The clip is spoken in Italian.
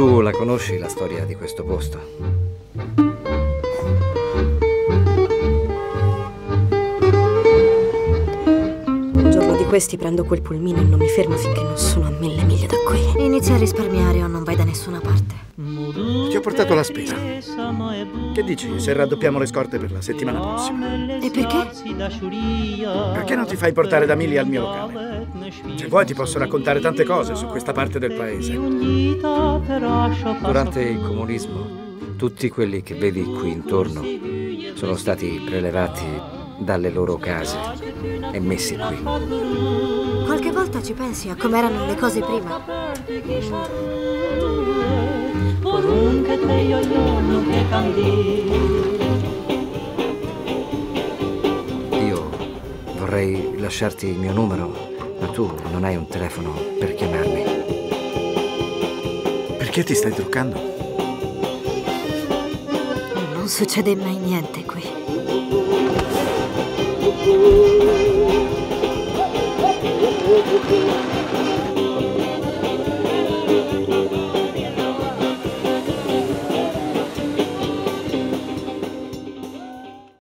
Tu la conosci la storia di questo posto? Questi prendo quel pulmino e non mi fermo finché non sono a mille miglia da qui. Inizia a risparmiare o non vai da nessuna parte. Ti ho portato la spesa. Che dici se raddoppiamo le scorte per la settimana prossima? E perché? Perché non ti fai portare da Mili al mio locale? Se vuoi ti posso raccontare tante cose su questa parte del paese. Durante il comunismo, tutti quelli che vedi qui intorno sono stati prelevati dalle loro case e messi qui. Qualche volta ci pensi a com'erano le cose prima? Io vorrei lasciarti il mio numero, ma tu non hai un telefono per chiamarmi. Perché ti stai truccando? Non succede mai niente qui.